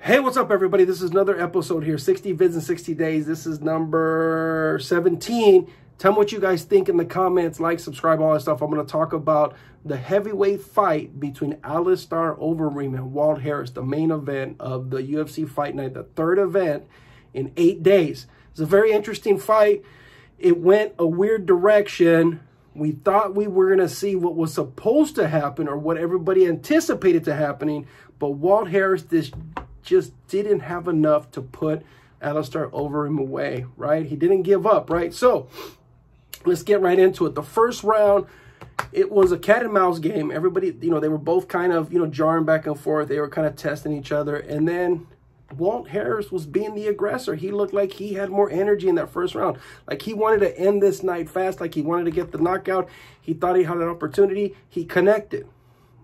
Hey, what's up, everybody? This is another episode here 60 vids in 60 days. This is number 17. Tell me what you guys think in the comments. Like, subscribe, all that stuff. I'm going to talk about the heavyweight fight between Alistair Overeem and Walt Harris, the main event of the UFC Fight Night, the third event in eight days. It's a very interesting fight. It went a weird direction. We thought we were going to see what was supposed to happen or what everybody anticipated to happening, but Walt Harris this just didn't have enough to put Alistair him away, right? He didn't give up, right? So let's get right into it. The first round, it was a cat and mouse game. Everybody, you know, they were both kind of, you know, jarring back and forth. They were kind of testing each other. And then Walt Harris was being the aggressor. He looked like he had more energy in that first round. Like he wanted to end this night fast, like he wanted to get the knockout. He thought he had an opportunity. He connected.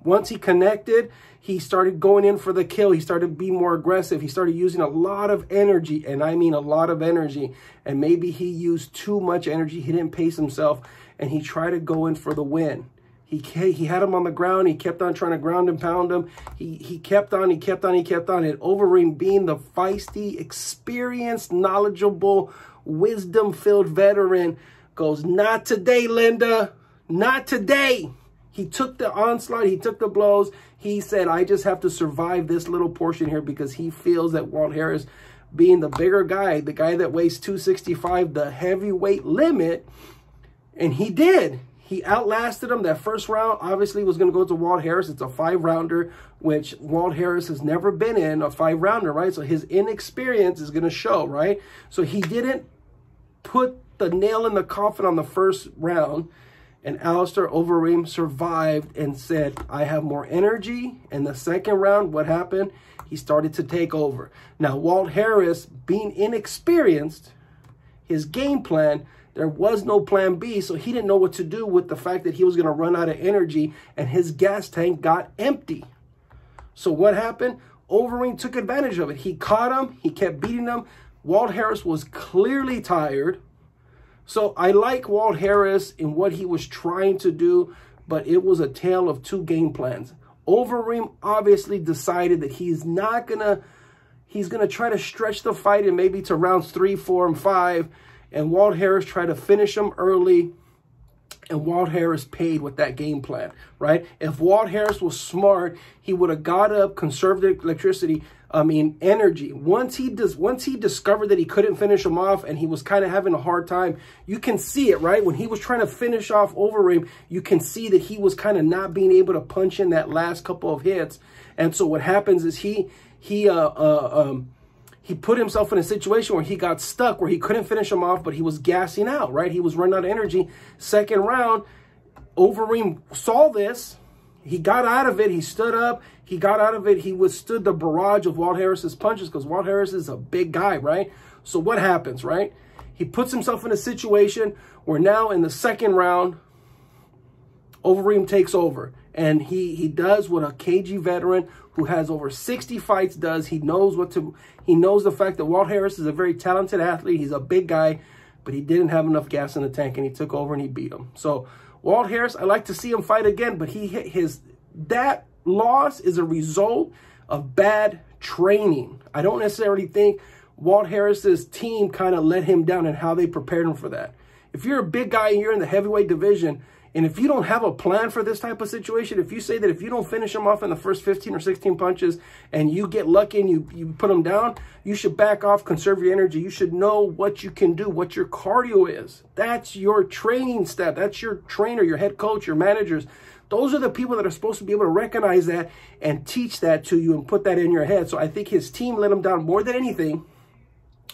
Once he connected, he started going in for the kill. He started being more aggressive. He started using a lot of energy, and I mean a lot of energy. And maybe he used too much energy. He didn't pace himself, and he tried to go in for the win. He, he had him on the ground. He kept on trying to ground and pound him. He, he kept on, he kept on, he kept on. And Overeem being the feisty, experienced, knowledgeable, wisdom-filled veteran goes, not today, Linda. Not today. He took the onslaught. He took the blows. He said, I just have to survive this little portion here because he feels that Walt Harris, being the bigger guy, the guy that weighs 265, the heavyweight limit, and he did. He outlasted him. That first round obviously was going to go to Walt Harris. It's a five-rounder, which Walt Harris has never been in, a five-rounder, right? So his inexperience is going to show, right? So he didn't put the nail in the coffin on the first round. And Alistair Overeem survived and said, I have more energy. In the second round, what happened? He started to take over. Now, Walt Harris, being inexperienced, his game plan, there was no plan B, so he didn't know what to do with the fact that he was going to run out of energy and his gas tank got empty. So what happened? Overeem took advantage of it. He caught him. He kept beating him. Walt Harris was clearly tired. So I like Walt Harris in what he was trying to do, but it was a tale of two game plans. Overeem obviously decided that he's not going to, he's going to try to stretch the fight and maybe to rounds three, four, and five. And Walt Harris tried to finish him early. And Walt Harris paid with that game plan, right? If Walt Harris was smart, he would have got up, conserved electricity, I mean, energy. Once he does, once he discovered that he couldn't finish him off and he was kind of having a hard time, you can see it, right? When he was trying to finish off Overeem, you can see that he was kind of not being able to punch in that last couple of hits. And so what happens is he, he, uh, uh, um, he put himself in a situation where he got stuck, where he couldn't finish him off, but he was gassing out, right? He was running out of energy. Second round, Overeem saw this, he got out of it. He stood up. He got out of it. He withstood the barrage of Walt Harris's punches because Walt Harris is a big guy, right? So what happens, right? He puts himself in a situation where now in the second round, Overeem takes over. And he, he does what a KG veteran who has over 60 fights does. He knows what to, he knows the fact that Walt Harris is a very talented athlete. He's a big guy, but he didn't have enough gas in the tank and he took over and he beat him. So Walt Harris, I like to see him fight again, but he hit his that loss is a result of bad training. I don't necessarily think Walt Harris's team kind of let him down and how they prepared him for that. If you're a big guy and you're in the heavyweight division, and if you don't have a plan for this type of situation, if you say that if you don't finish them off in the first 15 or 16 punches and you get lucky and you, you put them down, you should back off, conserve your energy. You should know what you can do, what your cardio is. That's your training step. That's your trainer, your head coach, your managers. Those are the people that are supposed to be able to recognize that and teach that to you and put that in your head. So I think his team let him down more than anything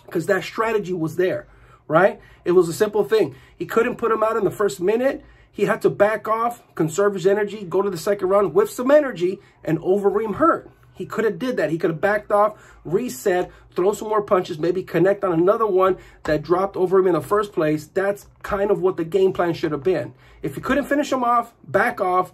because that strategy was there, right? It was a simple thing. He couldn't put him out in the first minute he had to back off, conserve his energy, go to the second round with some energy, and Overeem hurt. He could have did that. He could have backed off, reset, throw some more punches, maybe connect on another one that dropped Overeem in the first place. That's kind of what the game plan should have been. If you couldn't finish him off, back off,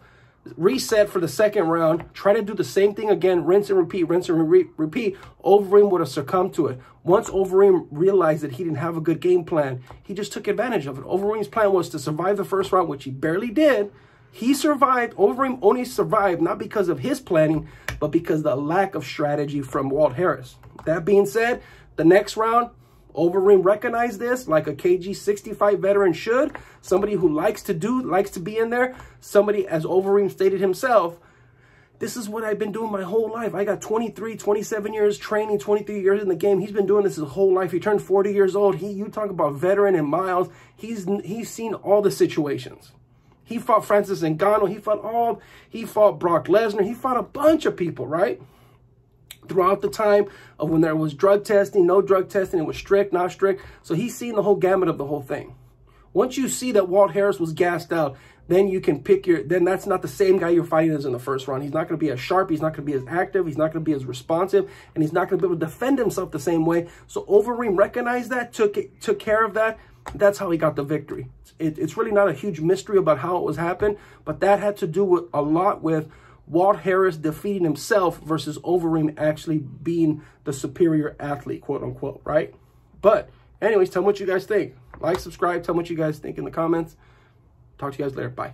reset for the second round, try to do the same thing again, rinse and repeat, rinse and re repeat, Overeem would have succumbed to it. Once Overeem realized that he didn't have a good game plan, he just took advantage of it. Overeem's plan was to survive the first round, which he barely did. He survived, Overeem only survived not because of his planning, but because the lack of strategy from Walt Harris. That being said, the next round, Overeem recognized this like a KG 65 veteran should. Somebody who likes to do, likes to be in there. Somebody, as Overeem stated himself, this is what I've been doing my whole life. I got 23, 27 years training, 23 years in the game. He's been doing this his whole life. He turned 40 years old. He, you talk about veteran and miles. He's, he's seen all the situations. He fought Francis Ngannou. He fought all, he fought Brock Lesnar. He fought a bunch of people, right? Throughout the time of when there was drug testing, no drug testing, it was strict, not strict. So he's seen the whole gamut of the whole thing. Once you see that Walt Harris was gassed out, then you can pick your, then that's not the same guy you're fighting as in the first round. He's not going to be as sharp. He's not going to be as active. He's not going to be as responsive. And he's not going to be able to defend himself the same way. So Overeem recognized that, took it, took care of that. That's how he got the victory. It, it's really not a huge mystery about how it was happened, but that had to do with a lot with Walt Harris defeating himself versus Overeem actually being the superior athlete, quote unquote, right? But anyways, tell me what you guys think. Like, subscribe, tell me what you guys think in the comments. Talk to you guys later. Bye.